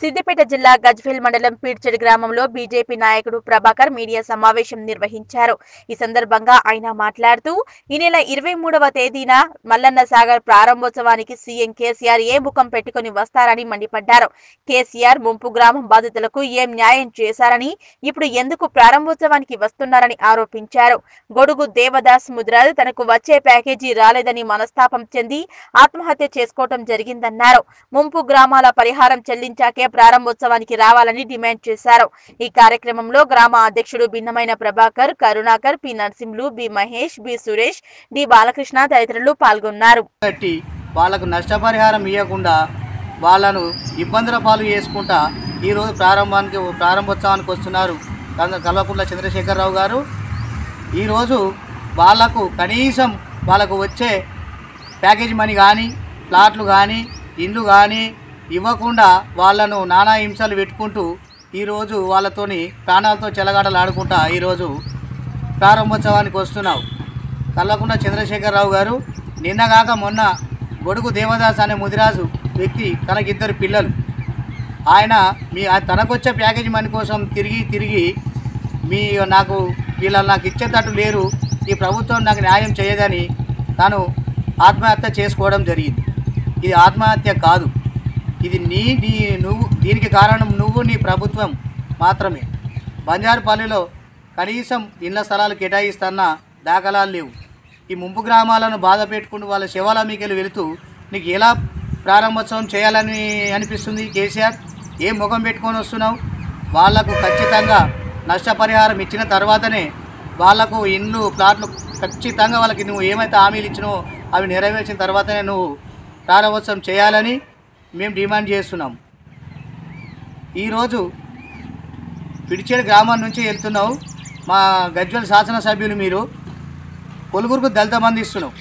సిద్దిపేట జిల్లా గజ్వేల్ మండలం పీడ్చెడ్ గ్రామంలో బీజేపీ నాయకుడు ప్రభాకర్ మీడియా సమావేశం నిర్వహించారు. ఈ సందర్భంగా ఆయన మాట్లాడుతూ ఈ నెల ఇరవై మూడవ తేదీన మల్లన్న సాగర్ ప్రారంభోత్సవానికి సీఎం కేసీఆర్ ఏ ముఖం పెట్టుకుని వస్తారని మండిపడ్డారు. కేసీఆర్ ముంపు గ్రామం బాధితులకు ఏం న్యాయం చేశారని ఇప్పుడు ఎందుకు ప్రారంభోత్సవానికి వస్తున్నారని ఆరోపించారు. గొడుగు దేవదాస్ ముద్రాజ్ తనకు వచ్చే ప్యాకేజీ రాలేదని మనస్తాపం చెంది ఆత్మహత్య చేసుకోవటం జరిగిందన్నారు. ముంపు గ్రామాల పరిహారం చెల్లించాకే ప్రారంభోత్సవానికి రావాలని డిమాండ్ చేశారు. ఈ కార్యక్రమంలో గ్రామ అధ్యక్షుడు భిన్నమైన Prabhakar Karunakar P Narasimhulu B Mahesh B Suresh D Balakrishna తదితరులు పాల్గొన్నారు. కట్టి వాళ్ళకు నష్టపరిహారం ఇవ్వకుండా వాళ్ళను ఇబ్బందుల పాలు చేసుకుంటా ఈరోజు ప్రారంభానికి ప్రారంభోత్సవానికి వస్తున్నారు కల్వకుంట్ల చంద్రశేఖరరావు గారు. ఈరోజు వాళ్ళకు కనీసం వాళ్ళకు వచ్చే ప్యాకేజ్ మనీ కానీ ప్లాట్లు కానీ ఇండ్లు కానీ ఇవ్వకుండా వాళ్ళను నానా హింసలు పెట్టుకుంటూ ఈరోజు వాళ్ళతోని ప్రాణాలతో చెలగాటలాడుకుంటా ఈరోజు ప్రారంభోత్సవానికి వస్తున్నావు. కల్లకుండా చంద్రశేఖరరావు గారు నిన్నగాక మొన్న గొడుగు దేవదాస్ అనే ముదిరాజు వ్యక్తి తనకిద్దరు పిల్లలు. ఆయన మీ తనకొచ్చే ప్యాకేజ్ మనీ కోసం తిరిగి తిరిగి మీ నాకు వీళ్ళని నాకు ఇచ్చేటట్టు లేరు. ఈ ప్రభుత్వం నాకు న్యాయం చేయదని తను ఆత్మహత్య చేసుకోవడం జరిగింది. ఇది ఆత్మహత్య కాదు. ఇది నీ నీ నువ్వు దీనికి కారణం నువ్వు నీ ప్రభుత్వం మాత్రమే. బంజారుపల్లిలో కనీసం ఇళ్ళ స్థలాలు కేటాయిస్తున్న దాఖలాలు లేవు. ఈ ముంపు గ్రామాలను బాధ పెట్టుకుంటూ వాళ్ళ శివాల మీకెళ్ళి వెళుతూ నీకు ఎలా ప్రారంభోత్సవం చేయాలని అనిపిస్తుంది కేసీఆర్? ఏ ముఖం పెట్టుకొని వస్తున్నావు? వాళ్ళకు ఖచ్చితంగా నష్టపరిహారం ఇచ్చిన తర్వాతనే వాళ్ళకు ఇండ్లు ప్లాట్లు ఖచ్చితంగా వాళ్ళకి నువ్వు ఏమైతే హామీలు ఇచ్చినావో అవి నెరవేర్చిన తర్వాతనే నువ్వు ప్రారంభోత్సవం చేయాలని మేము డిమాండ్ చేస్తున్నాం. ఈరోజు పిడిచేడు గ్రామం నుంచి వెళ్తున్నావు. మా గజ్వల్ శాసనసభ్యులు మీరు. కొలుగురుకు దళిత మంది ఇస్తున్నావు.